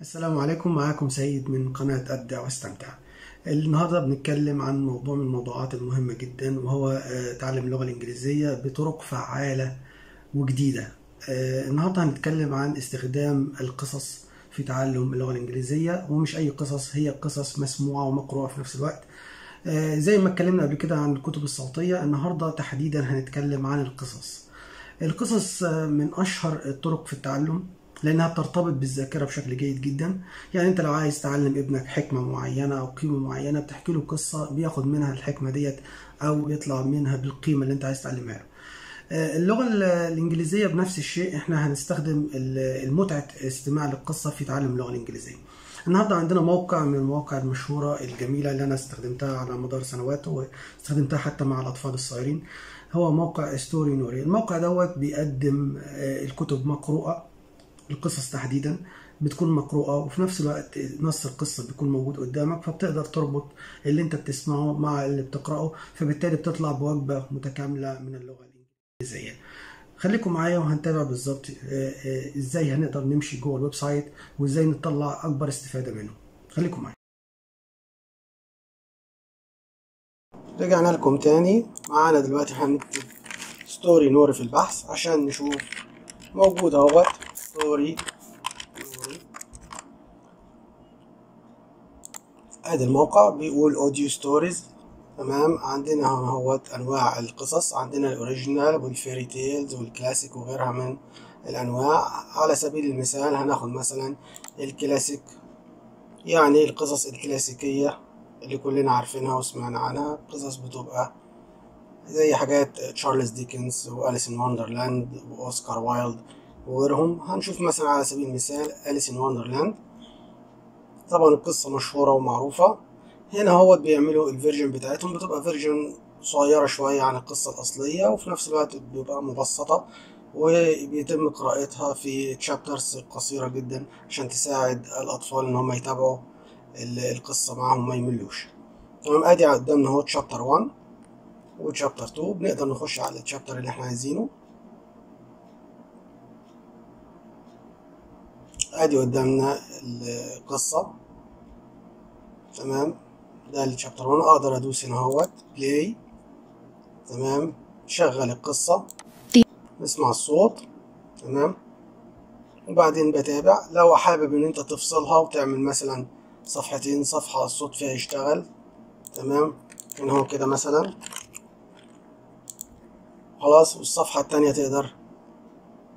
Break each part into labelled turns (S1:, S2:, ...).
S1: السلام عليكم. معاكم سيد من قناة أبدع واستمتع. النهاردة بنتكلم عن موضوع من الموضوعات المهمة جدا وهو آه، تعلم اللغة الإنجليزية بطرق فعالة وجديدة. آه، النهاردة هنتكلم عن استخدام القصص في تعلم اللغة الإنجليزية ومش أي قصص هي قصص مسموعة ومقروءة في نفس الوقت. آه، زي ما اتكلمنا قبل كده عن الكتب الصوتية النهاردة تحديدا هنتكلم عن القصص. القصص من أشهر الطرق في التعلم. لأنها بترتبط بالذاكرة بشكل جيد جدا. يعني أنت لو عايز تعلم ابنك حكمة معينة أو قيمة معينة بتحكي له قصة بياخد منها الحكمة ديت أو يطلع منها بالقيمة اللي أنت عايز تعلمها. له اللغة الإنجليزية بنفس الشيء. إحنا هنستخدم المتعة استماع للقصة في تعلم اللغة الإنجليزية. النهارده عندنا موقع من المواقع المشهورة الجميلة اللي أنا استخدمتها على مدار سنوات واستخدمتها حتى مع الأطفال الصغيرين. هو موقع ستوري نوري الموقع دوت بيقدم الكتب مقروءة. القصص تحديدا بتكون مقروءة وفي نفس الوقت نص القصة بيكون موجود قدامك فبتقدر تربط اللي انت بتسمعه مع اللي بتقرأه فبالتالي بتطلع بوجبة متكاملة من اللغة الإنجليزية. خليكم معايا وهنتابع بالظبط إزاي هنقدر نمشي جوه ال website وإزاي نطلع أكبر استفادة منه. خليكم معايا. رجعنا لكم تاني. معانا دلوقتي هنكتب ستوري نوري في البحث عشان نشوف موجود أهوت. ستوري ادي الموقع بيقول audio stories تمام؟ عندنا هنا اهوت أنواع القصص. عندنا ال original وال fairy tales والكلاسيك وغيرها من الأنواع. على سبيل المثال هناخد مثلا الكلاسيك يعني القصص الكلاسيكية اللي كلنا عارفينها وسمعنا عنها. قصص بتبقى زي حاجات تشارلز ديكنز و Alice in Wonderland وأوسكار وايلد وغيرهم. هنشوف مثلا على سبيل المثال Alice in Wonderland طبعا القصة مشهورة ومعروفة. هنا هو بيعملوا ال version بتاعتهم. بتبقى version صغيرة شوية عن القصة الأصلية وفي نفس الوقت بيبقى مبسطة وبيتم قراءتها في chapters قصيرة جدا عشان تساعد الأطفال إن هم يتابعوا القصة معاهم ما يملوش. تمام أدي قدامنا اهو تشابتر 1 وتشابتر 2 بنقدر نخش على التشابتر اللي إحنا عايزينه. ادي قدامنا القصة. تمام؟ ده التشابتر 1 أقدر أدوس هنا أهوت. بلاي تمام؟ شغل القصة. نسمع الصوت. تمام؟ وبعدين بتابع. لو حابب إن أنت تفصلها وتعمل مثلا صفحتين صفحة الصوت فيها يشتغل. تمام؟ هنا هو كده مثلا. خلاص والصفحة التانية تقدر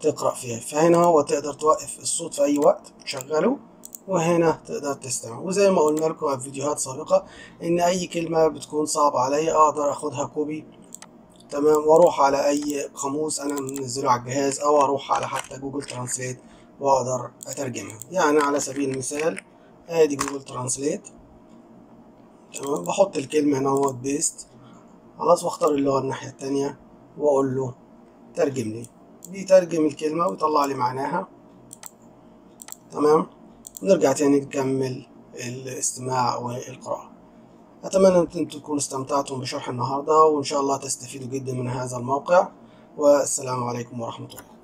S1: تقرأ فيها. فهنا هو تقدر توقف الصوت في أي وقت تشغله وهنا تقدر تستمع. وزي ما قلنا لكم في فيديوهات سابقة إن أي كلمة بتكون صعبة عليا أقدر أخدها copy. تمام. وأروح على أي قاموس أنا منزله على الجهاز أو أروح على حتى Google Translate وأقدر أترجمها. يعني على سبيل المثال آدي Google Translate. تمام. بحط الكلمة هنا اهوت paste خلاص واختار اللغة الناحية التانية وأقول له ترجم لي بيترجم الكلمة ويطلع لي معناها. تمام؟ نرجع تاني نكمل الاستماع والقراءة. أتمنى أن تكونوا استمتعتم بشرح النهاردة وإن شاء الله تستفيدوا جدا من هذا الموقع. والسلام عليكم ورحمة الله.